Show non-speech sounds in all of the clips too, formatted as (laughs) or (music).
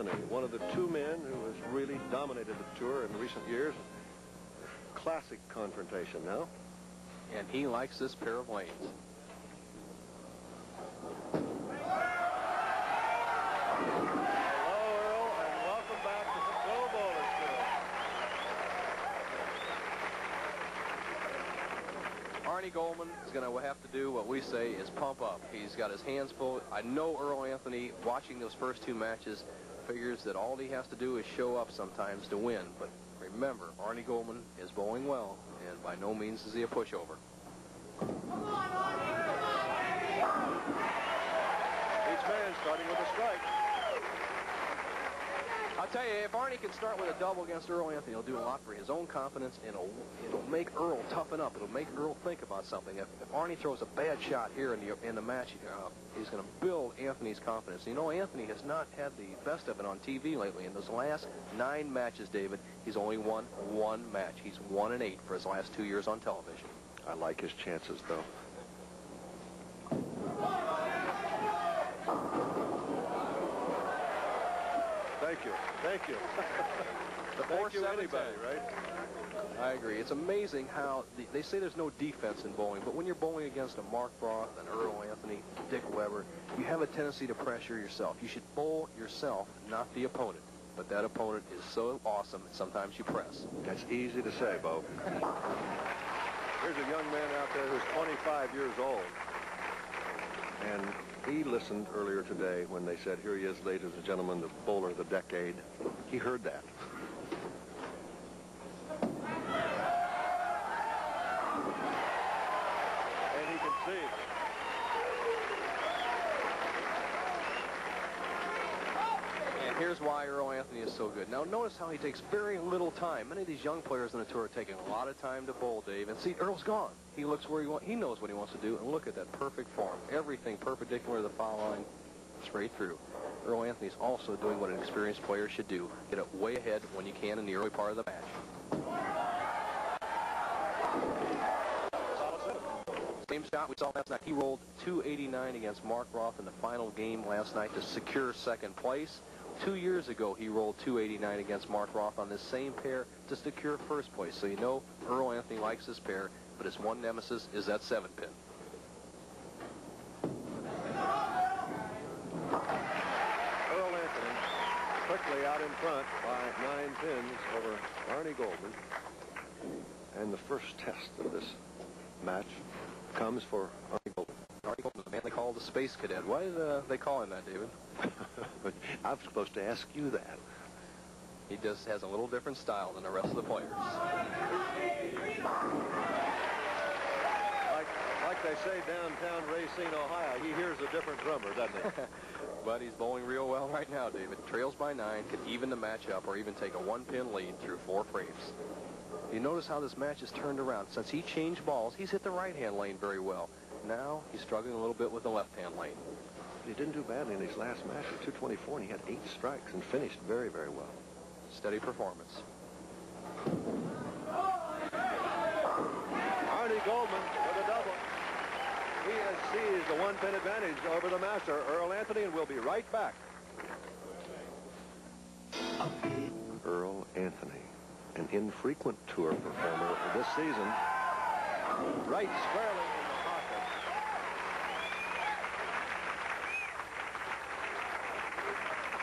Anthony, one of the two men who has really dominated the tour in recent years. Classic confrontation now. And he likes this pair of lanes. Hello, Earl, and welcome back to the Pro Bowlers Tour. Arnie Goldman is going to have to do what we say is pump up. He's got his hands full. I know Earl Anthony, watching those first two matches, figures that all he has to do is show up sometimes to win. But remember, Arnie Goldman is bowling well, and by no means is he a pushover. Each man starting with a strike. I'll tell you, if Arnie can start with a double against Earl Anthony, he'll do a lot for his own confidence, and it'll, it'll make Earl toughen up. It'll make Earl think about something. If, if Arnie throws a bad shot here in the in the match, uh, he's going to build Anthony's confidence. You know, Anthony has not had the best of it on TV lately. In those last nine matches, David, he's only won one match. He's one and eight for his last two years on television. I like his chances, though. Thank you. Thank you. (laughs) The Thank you, anybody, right? I agree. It's amazing how the, they say there's no defense in bowling, but when you're bowling against a Mark Roth, an Earl Anthony, Dick Weber, you have a tendency to pressure yourself. You should bowl yourself, not the opponent. But that opponent is so awesome that sometimes you press. That's easy to say, Bo. Here's a young man out there who's 25 years old. And he listened earlier today when they said, here he is, ladies and gentlemen, the bowler of the decade. He heard that. And he can see. Here's why Earl Anthony is so good. Now, notice how he takes very little time. Many of these young players on the tour are taking a lot of time to bowl, Dave. And see, Earl's gone. He looks where he wants. He knows what he wants to do. And look at that perfect form. Everything perpendicular to the foul line, straight through. Earl Anthony's also doing what an experienced player should do. Get it way ahead when you can in the early part of the match. Same shot we saw last night. He rolled 289 against Mark Roth in the final game last night to secure second place. Two years ago, he rolled 289 against Mark Roth on this same pair to secure first place. So you know Earl Anthony likes this pair, but his one nemesis is that seven pin. Earl Anthony quickly out in front by nine pins over Arnie Goldman. And the first test of this match comes for Arnie Goldman. Arnie Goldman, the man they call the Space Cadet. Why did uh, they call him that, David? (laughs) I'm supposed to ask you that. He just has a little different style than the rest of the players. Like, like they say downtown Racine, Ohio, he hears a different drummer, doesn't he? (laughs) but he's bowling real well right now, David. Trails by nine, could even the matchup or even take a one-pin lead through four frames. You notice how this match has turned around. Since he changed balls, he's hit the right-hand lane very well. Now he's struggling a little bit with the left-hand lane. But he didn't do badly in his last match at 224, and he had eight strikes and finished very, very well. Steady performance. Arnie Goldman with a double. He has seized the one-pin advantage over the master, Earl Anthony, and we'll be right back. Earl Anthony, an infrequent tour performer this season, right squarely in the pocket.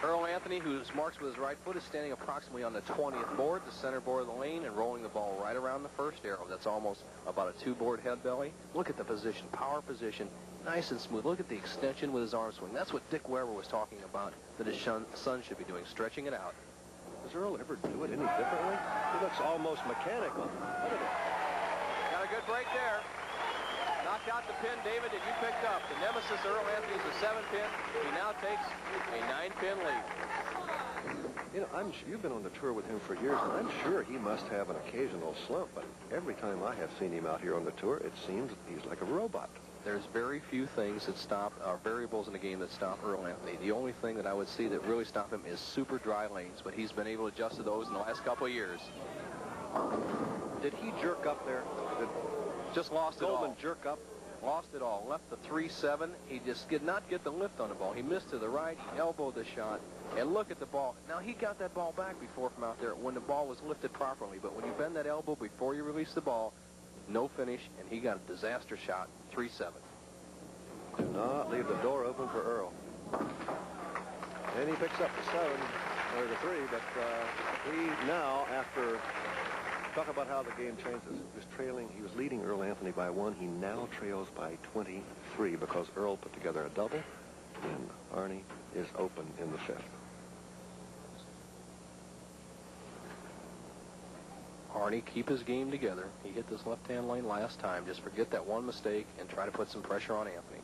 Earl Anthony, who's marks with his right foot, is standing approximately on the 20th board, the center board of the lane, and rolling the ball right around the first arrow. That's almost about a two-board head belly. Look at the position, power position, nice and smooth. Look at the extension with his arm swing. That's what Dick Weber was talking about, that his son son should be doing, stretching it out. Does Earl ever do it any differently? He looks almost mechanical. Look at it. Got a good break there. Knocked out the pin, David, that you picked up. The nemesis, Earl Anthony, is a seven-pin. He now takes a nine-pin lead. You know, I'm sure you've been on the tour with him for years, and I'm sure he must have an occasional slump, but every time I have seen him out here on the tour, it seems he's like a robot. There's very few things that stop, or variables in the game that stop Earl Anthony. The only thing that I would see that really stop him is super dry lanes, but he's been able to adjust to those in the last couple of years. Did he jerk up there? Did Just lost Goldman it all. jerk up? Lost it all. Left the 3-7. He just did not get the lift on the ball. He missed to the right. He elbowed the shot. And look at the ball. Now, he got that ball back before from out there when the ball was lifted properly. But when you bend that elbow before you release the ball, no finish, and he got a disaster shot, 3-7. Do not leave the door open for Earl. And he picks up the seven, or the three, but uh, he now, after, talk about how the game changes. He was trailing, he was leading Earl Anthony by one. He now trails by 23 because Earl put together a double, and Arnie is open in the fifth. Arnie, keep his game together. He hit this left-hand lane last time. Just forget that one mistake and try to put some pressure on Anthony.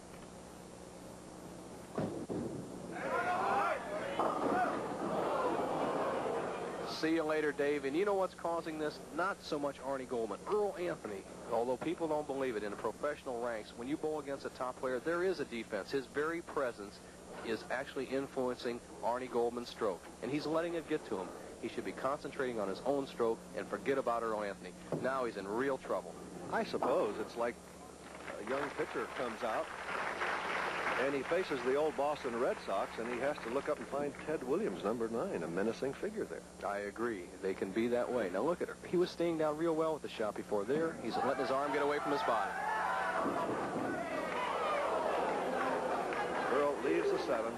See you later, Dave. And you know what's causing this? Not so much Arnie Goldman. Earl Anthony. Although people don't believe it, in the professional ranks, when you bowl against a top player, there is a defense. His very presence is actually influencing Arnie Goldman's stroke, and he's letting it get to him. He should be concentrating on his own stroke and forget about Earl Anthony. Now he's in real trouble. I suppose it's like a young pitcher comes out and he faces the old Boston Red Sox and he has to look up and find Ted Williams, number nine, a menacing figure there. I agree. They can be that way. Now look at her. He was staying down real well with the shot before there. He's letting his arm get away from his body. Earl leaves the seven.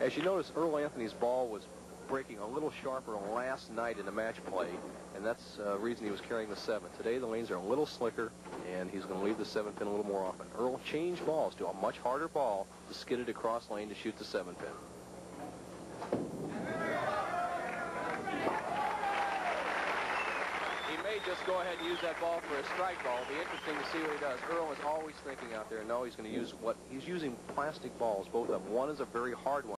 As you notice, Earl Anthony's ball was breaking a little sharper last night in the match play, and that's the uh, reason he was carrying the seven. Today the lanes are a little slicker, and he's going to leave the seven pin a little more often. Earl changed balls to a much harder ball to skid it across lane to shoot the seven pin. He may just go ahead and use that ball for a strike ball. It'll be interesting to see what he does. Earl is always thinking out there. and No, he's going to use what he's using plastic balls, both of them. One is a very hard one.